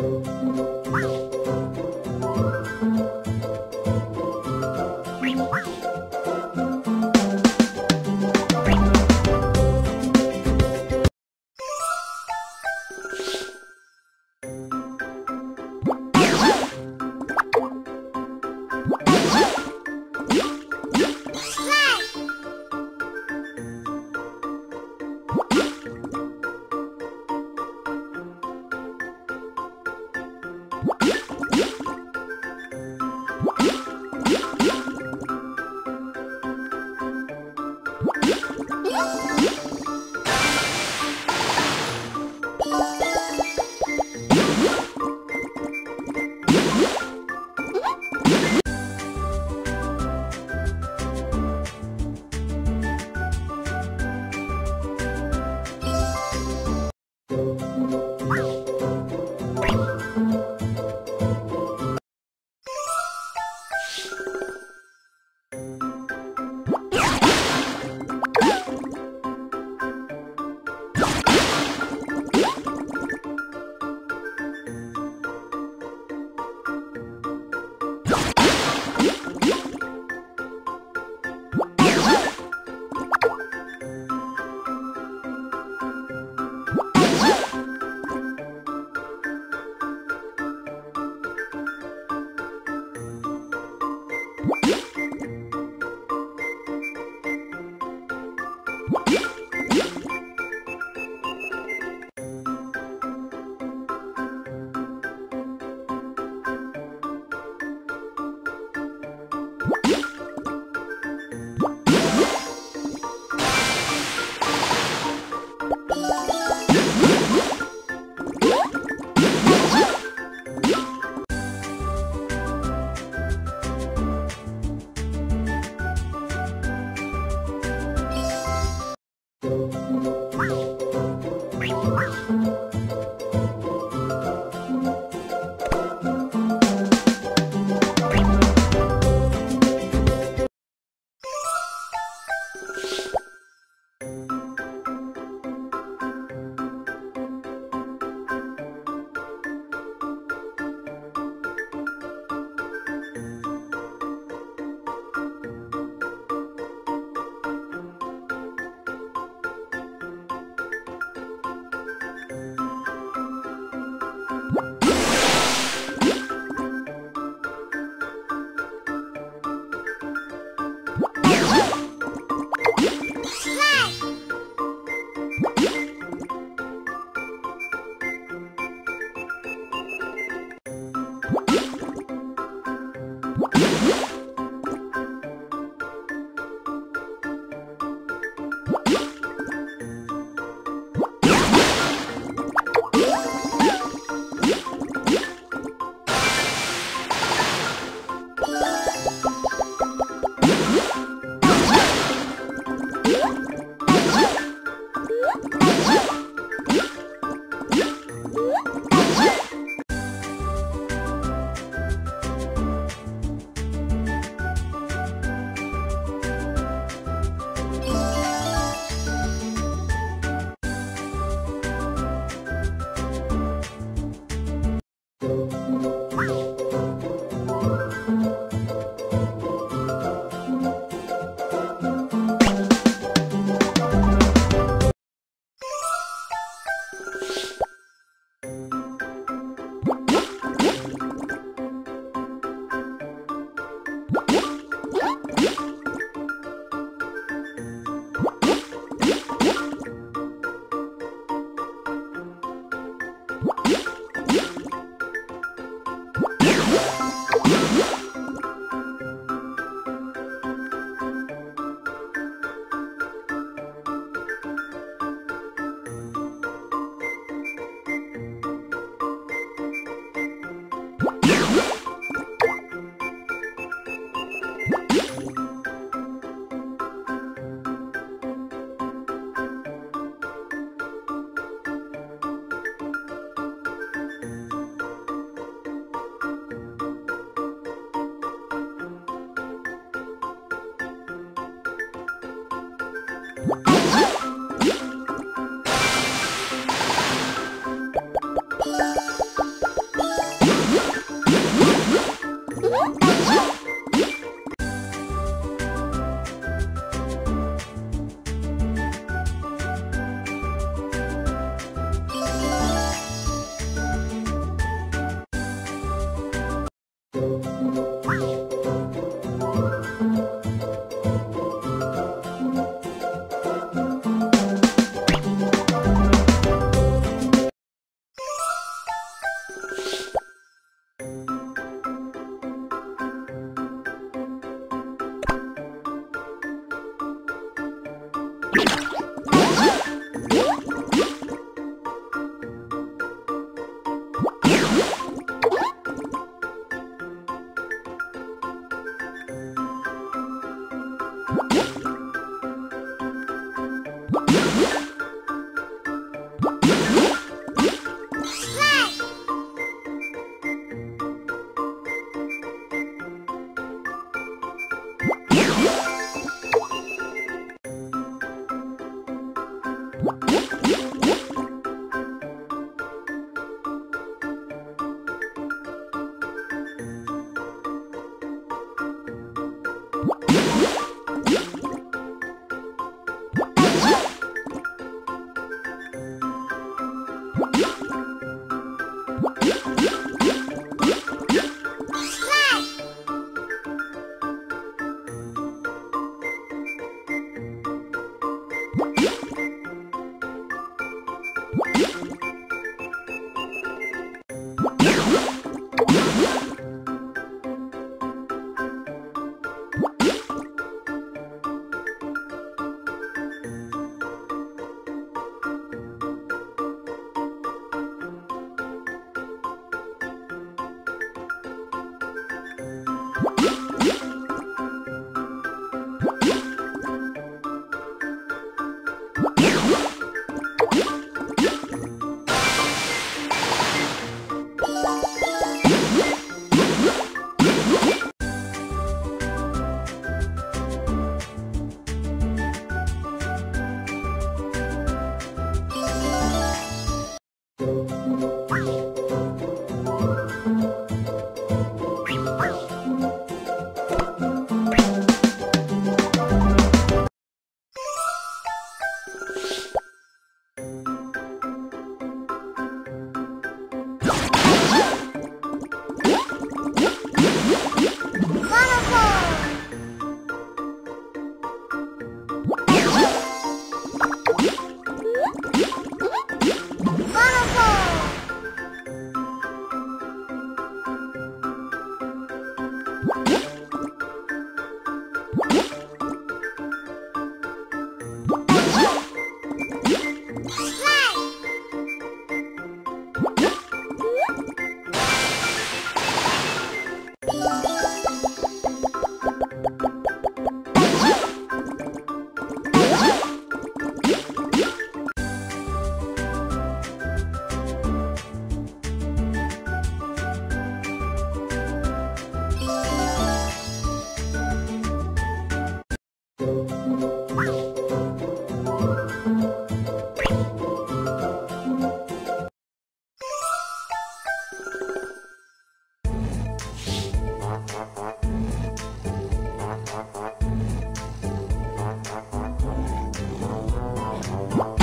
Música you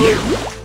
Yeah.